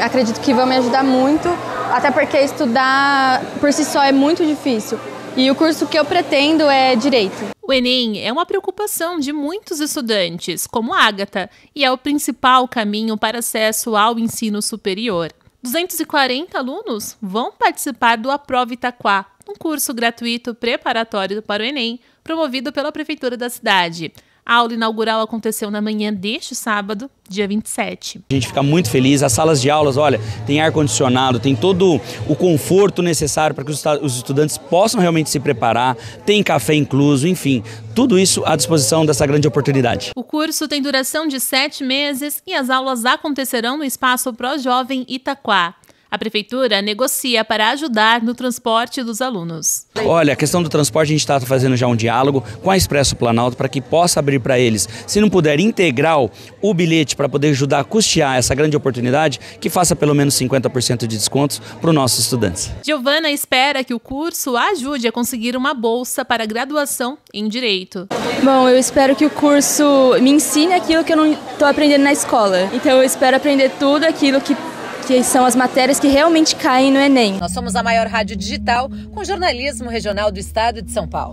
Acredito que vão me ajudar muito, até porque estudar por si só é muito difícil. E o curso que eu pretendo é Direito. O Enem é uma preocupação de muitos estudantes, como Agatha, e é o principal caminho para acesso ao ensino superior. 240 alunos vão participar do Aprova Itaquá, um curso gratuito preparatório para o Enem, promovido pela Prefeitura da cidade. A aula inaugural aconteceu na manhã deste sábado, dia 27. A gente fica muito feliz. As salas de aulas, olha, tem ar-condicionado, tem todo o conforto necessário para que os estudantes possam realmente se preparar, tem café incluso, enfim, tudo isso à disposição dessa grande oportunidade. O curso tem duração de sete meses e as aulas acontecerão no espaço Pro Jovem Itaquá. A prefeitura negocia para ajudar no transporte dos alunos. Olha, a questão do transporte a gente está fazendo já um diálogo com a Expresso Planalto para que possa abrir para eles, se não puder integral o bilhete para poder ajudar a custear essa grande oportunidade, que faça pelo menos 50% de descontos para os nossos estudantes. Giovana espera que o curso ajude a conseguir uma bolsa para graduação em Direito. Bom, eu espero que o curso me ensine aquilo que eu não estou aprendendo na escola. Então eu espero aprender tudo aquilo que que são as matérias que realmente caem no Enem. Nós somos a maior rádio digital com jornalismo regional do estado de São Paulo.